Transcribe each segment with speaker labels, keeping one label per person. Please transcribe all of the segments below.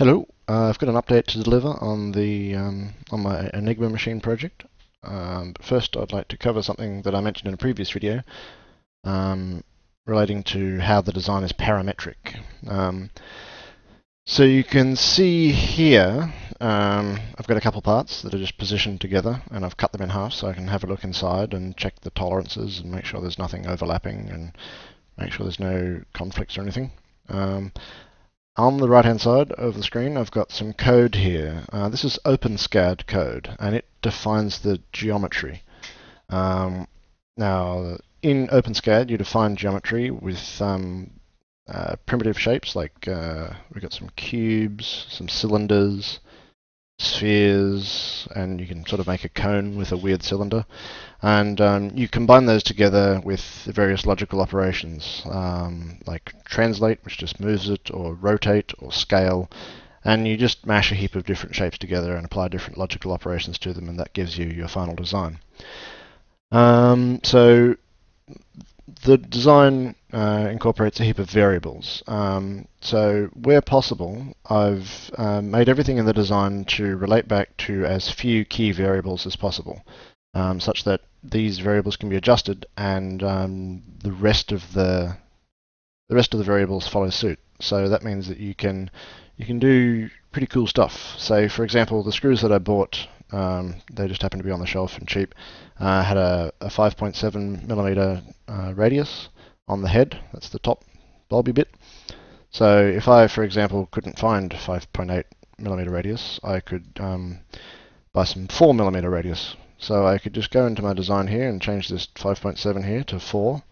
Speaker 1: Hello, uh, I've got an update to deliver on the um, on my Enigma machine project. Um, but first, I'd like to cover something that I mentioned in a previous video um, relating to how the design is parametric. Um, so you can see here, um, I've got a couple parts that are just positioned together, and I've cut them in half so I can have a look inside and check the tolerances and make sure there's nothing overlapping and make sure there's no conflicts or anything. On the right hand side of the screen I've got some code here. Uh, this is OpenSCAD code and it defines the geometry. Um, now in OpenSCAD you define geometry with um, uh, primitive shapes like uh, we've got some cubes, some cylinders, spheres, and you can sort of make a cone with a weird cylinder. And um, you combine those together with various logical operations, um, like translate, which just moves it, or rotate, or scale. And you just mash a heap of different shapes together and apply different logical operations to them, and that gives you your final design. Um, so the design uh, incorporates a heap of variables. Um, so where possible, I've uh, made everything in the design to relate back to as few key variables as possible, um, such that these variables can be adjusted and um, the rest of the the rest of the variables follow suit. So that means that you can you can do pretty cool stuff. So for example, the screws that I bought um, they just happened to be on the shelf and cheap. Uh, had a, a 5.7 millimeter uh, radius on the head. That's the top bulby bit. So if I, for example, couldn't find 5.8 millimeter radius, I could um, buy some 4 millimeter radius. So I could just go into my design here and change this 5.7 here to 4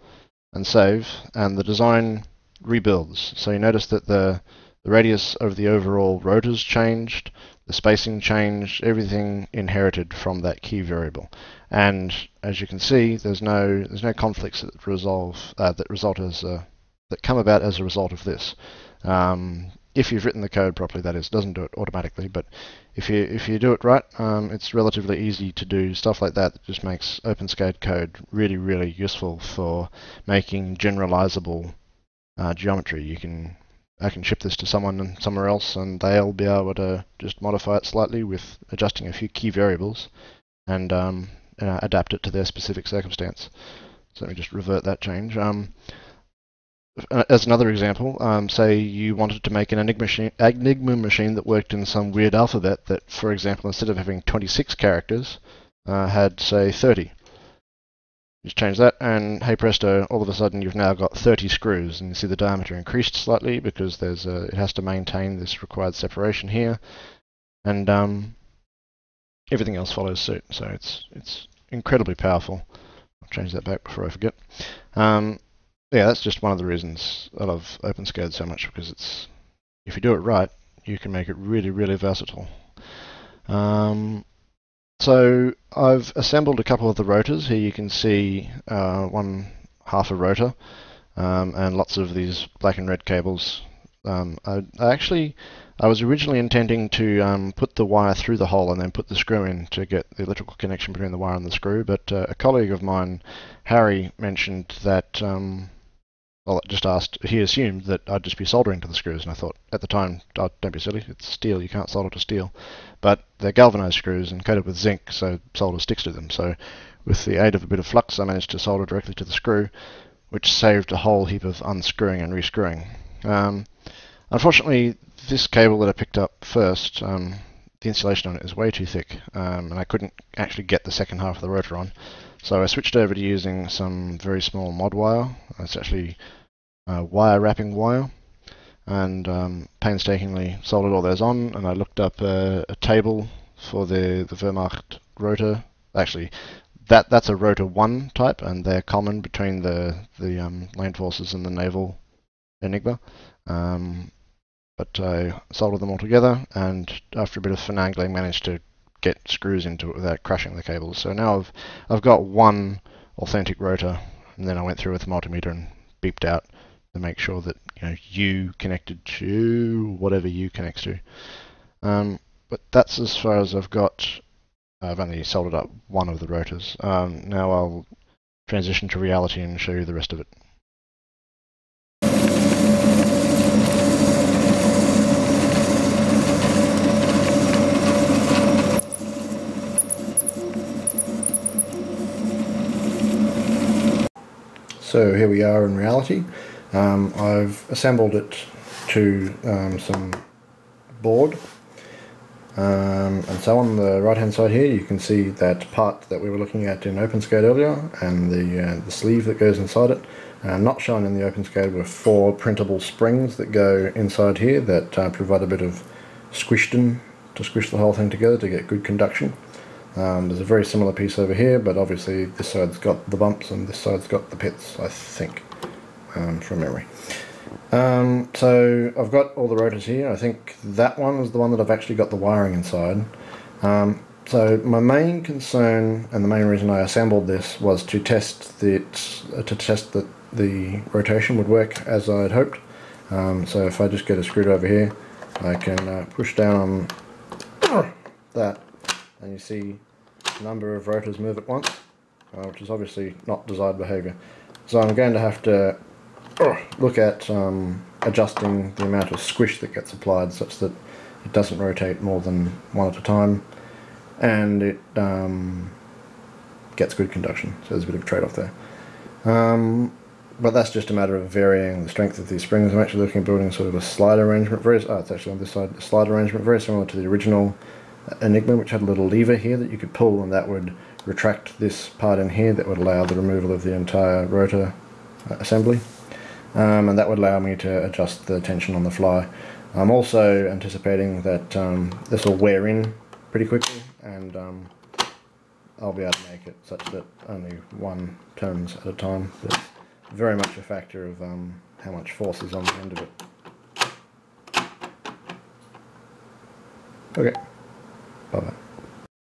Speaker 1: and save, and the design rebuilds. So you notice that the, the radius of the overall rotors changed, the spacing changed, everything inherited from that key variable. And as you can see, there's no there's no conflicts that resolve uh, that result as a, that come about as a result of this. Um, if you've written the code properly, that is, doesn't do it automatically. But if you if you do it right, um, it's relatively easy to do stuff like that. That just makes OpenSCAD code really really useful for making generalizable uh, geometry. You can I can ship this to someone somewhere else and they'll be able to just modify it slightly with adjusting a few key variables and um, adapt it to their specific circumstance. So let me just revert that change. Um, as another example, um, say you wanted to make an Enigma machine, Enigma machine that worked in some weird alphabet that, for example, instead of having 26 characters, uh, had, say, 30. Just change that and hey presto, all of a sudden you've now got 30 screws and you see the diameter increased slightly because there's a, it has to maintain this required separation here and um, everything else follows suit. So it's it's incredibly powerful. I'll change that back before I forget. Um, yeah, that's just one of the reasons I love OpenSCAD so much because it's if you do it right, you can make it really, really versatile. Um, so I've assembled a couple of the rotors. Here you can see uh, one half a rotor um, and lots of these black and red cables. Um, I, I, actually, I was originally intending to um, put the wire through the hole and then put the screw in to get the electrical connection between the wire and the screw, but uh, a colleague of mine, Harry, mentioned that well, just asked, he assumed that I'd just be soldering to the screws, and I thought at the time, oh, don't be silly, it's steel, you can't solder to steel. But they're galvanized screws and coated with zinc, so solder sticks to them. So with the aid of a bit of flux, I managed to solder directly to the screw, which saved a whole heap of unscrewing and rescrewing. Um, unfortunately, this cable that I picked up first, um, the insulation on it is way too thick, um, and I couldn't actually get the second half of the rotor on. So I switched over to using some very small mod wire. It's actually uh, wire wrapping wire and um, painstakingly soldered all those on and I looked up a, a, table for the, the Wehrmacht rotor. Actually, that that's a rotor 1 type and they're common between the, the um, land forces and the naval Enigma. Um, but I soldered them all together and after a bit of finagling managed to get screws into it without crushing the cables. So now I've, I've got one authentic rotor and then I went through with the multimeter and beeped out to make sure that you know you connected to whatever you connects to. Um, but that's as far as I've got. I've only soldered up one of the rotors. Um, now I'll transition to reality and show you the rest of it. So here we are in reality. Um, I've assembled it to um, some board. Um, and so on the right hand side here you can see that part that we were looking at in OpenSCAD earlier and the, uh, the sleeve that goes inside it. Uh, not shown in the OpenSCAD were four printable springs that go inside here that uh, provide a bit of squishing to squish the whole thing together to get good conduction. Um, there's a very similar piece over here, but obviously this side's got the bumps and this side's got the pits, I think, um, from memory. Um, so I've got all the rotors here. I think that one is the one that I've actually got the wiring inside. Um, so my main concern and the main reason I assembled this was to test that uh, to test that the rotation would work as I had hoped. Um, so if I just get a screwdriver here, I can uh, push down on that and you see a number of rotors move at once, uh, which is obviously not desired behavior. So I'm going to have to look at um, adjusting the amount of squish that gets applied such that it doesn't rotate more than one at a time and it um, gets good conduction. So there's a bit of a trade-off there. Um, but that's just a matter of varying the strength of these springs. I'm actually looking at building sort of a slide arrangement. Very, oh, it's actually on this side. A slide arrangement very similar to the original Enigma, which had a little lever here that you could pull, and that would retract this part in here. That would allow the removal of the entire rotor uh, assembly, um, and that would allow me to adjust the tension on the fly. I'm also anticipating that um, this will wear in pretty quickly, and um, I'll be able to make it such that only one turns at a time. But very much a factor of um, how much force is on the end of it. Okay. Bye bye.